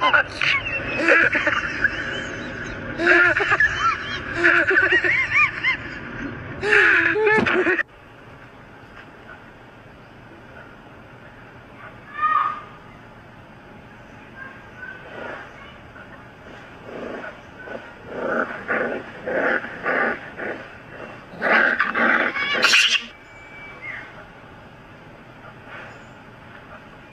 much.